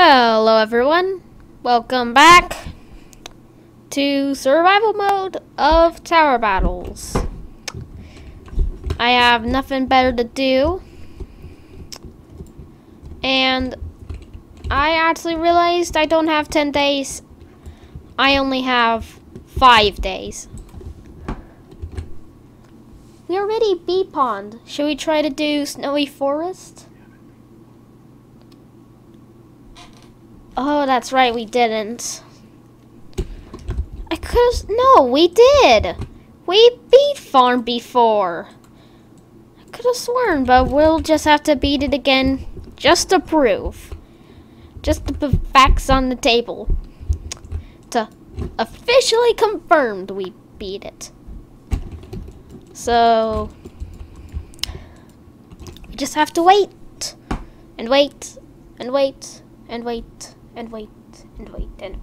Hello everyone, welcome back to survival mode of tower battles. I have nothing better to do and I actually realized I don't have 10 days, I only have 5 days. We already bee pond. Should we try to do snowy forest? Oh, that's right, we didn't. I could've, no, we did. We beat farm before. I could've sworn, but we'll just have to beat it again just to prove. Just to put facts on the table. To officially confirmed we beat it. So, we just have to wait. And wait, and wait, and wait, and wait, and wait, and wait.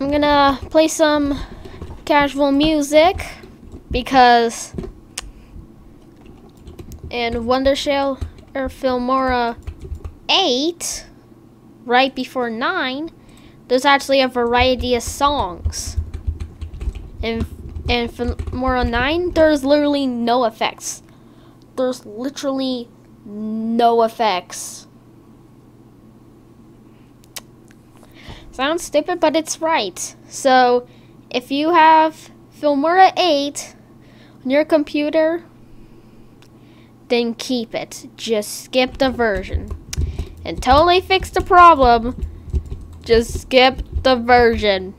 I'm gonna play some casual music because in Wondershare or Filmora 8, right before 9, there's actually a variety of songs. In, in Filmora 9, there's literally no effects. There's literally no effects. Sounds stupid, but it's right. So, if you have Filmora 8 on your computer, then keep it. Just skip the version. Until they fix the problem, just skip the version.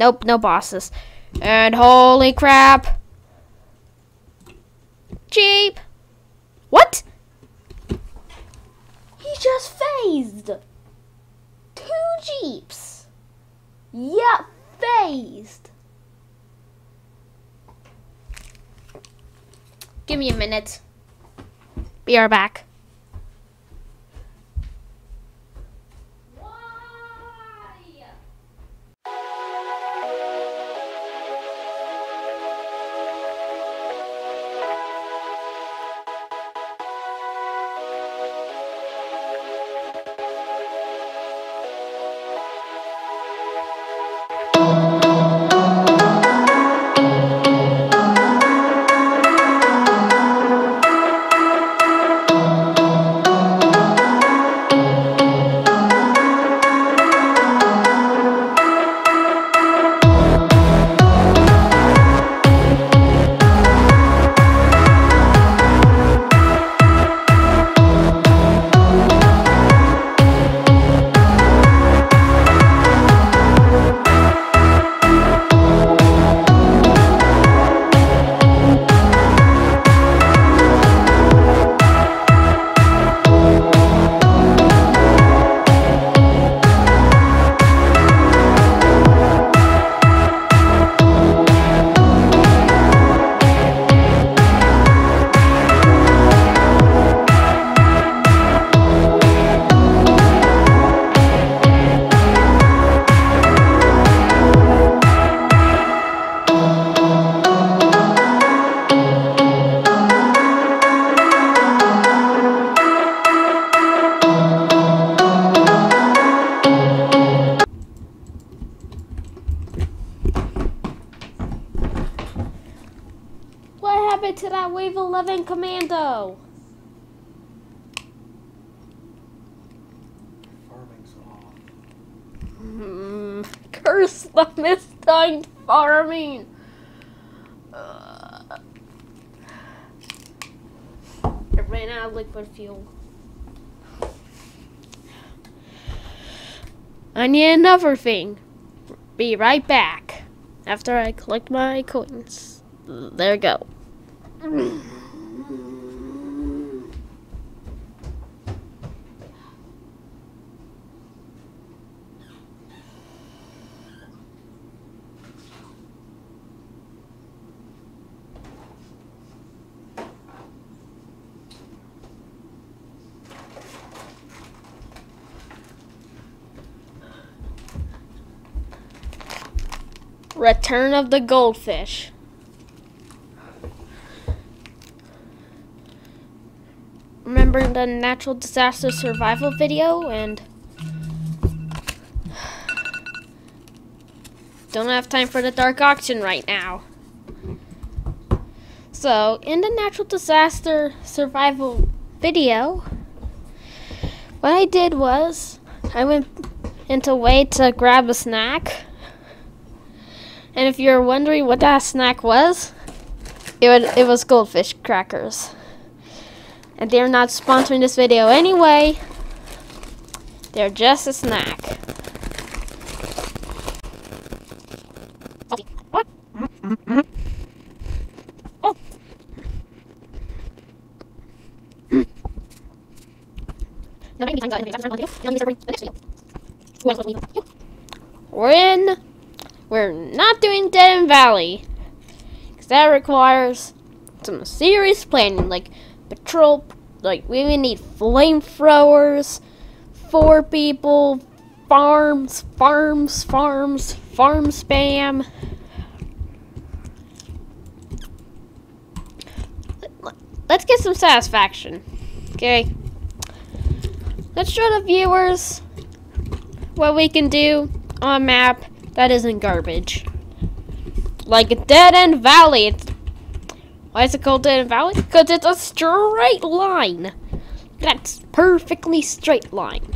Nope, no bosses. And holy crap. Jeep. What? He just phased. Two jeeps. Yeah, phased. Give me a minute. Be right back. Farming. Uh, I ran out of liquid fuel. I need another thing. Be right back after I collect my coins. There we go. Return of the Goldfish. Remember the natural disaster survival video and don't have time for the dark auction right now. So, in the natural disaster survival video, what I did was I went into way to grab a snack. And if you're wondering what that snack was, it would, it was goldfish crackers. And they're not sponsoring this video anyway. They're just a snack. We're in. We're not doing Dead End Valley. Because that requires some serious planning. Like, patrol. Like, we even need flamethrowers. Four people. Farms. Farms. Farms. Farm spam. Let's get some satisfaction. Okay. Let's show the viewers what we can do on map that isn't garbage. Like a dead end valley. It's, why is it called dead end valley? Because it's a straight line. That's perfectly straight line.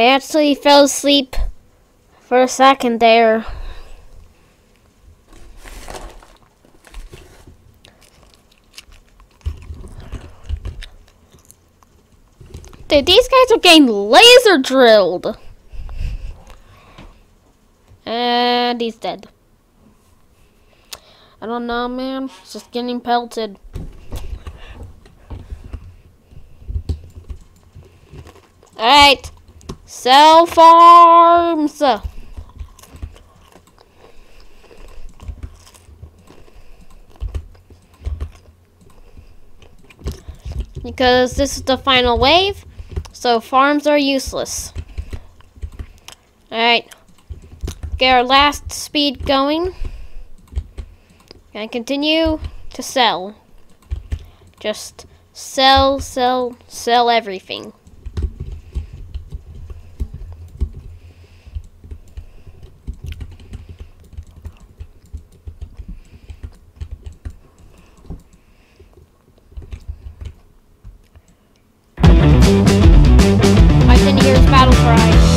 Actually fell asleep for a second there. Dude, these guys are getting laser drilled. And he's dead. I don't know, man. It's just getting pelted. Alright. Sell farms. Because this is the final wave, so farms are useless. Alright. Get our last speed going. And continue to sell. Just sell, sell, sell everything. I didn't hear his battle cry.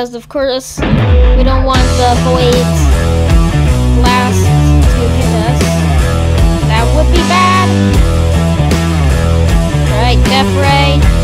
Because of course we don't want the void blast to hit us. That would be bad. Alright, Death Ray.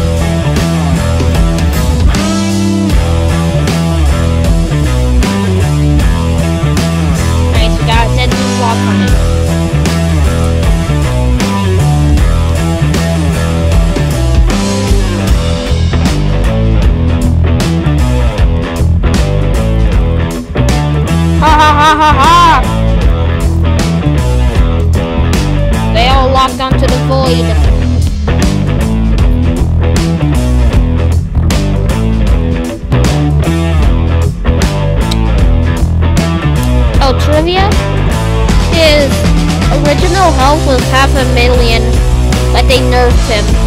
Original health was half a million, but they nerfed him.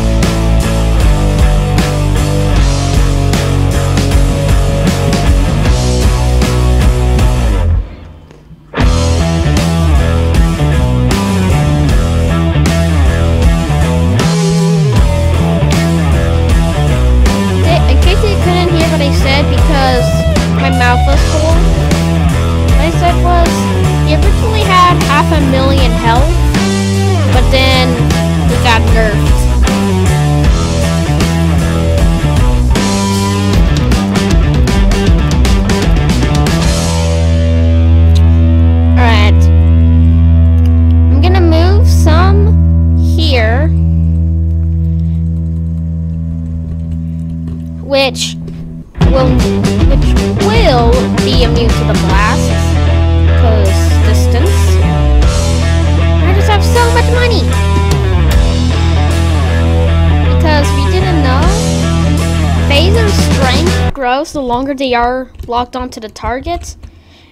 Longer they are locked onto the target.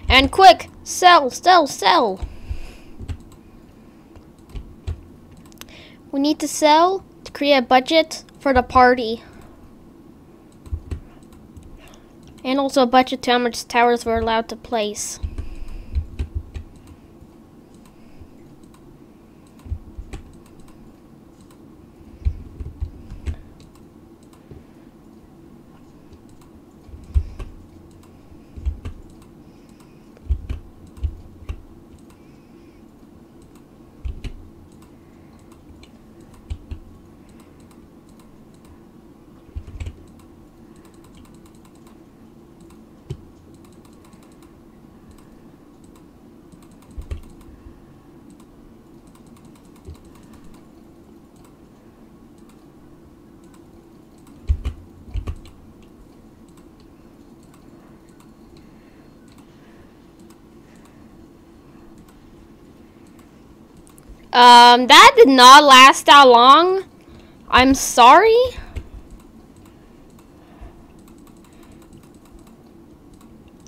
And quick, sell, sell, sell. We need to sell to create a budget for the party. And also a budget to how much towers we're allowed to place. Um, that did not last that long. I'm sorry.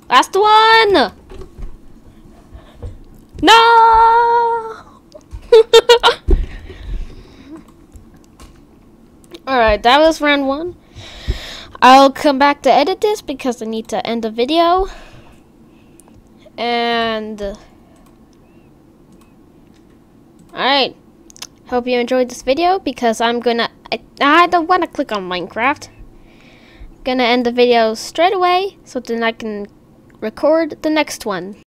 Last one! No! Alright, that was round one. I'll come back to edit this because I need to end the video. And... Alright. Hope you enjoyed this video because I'm gonna... I, I don't want to click on Minecraft. Gonna end the video straight away so then I can record the next one.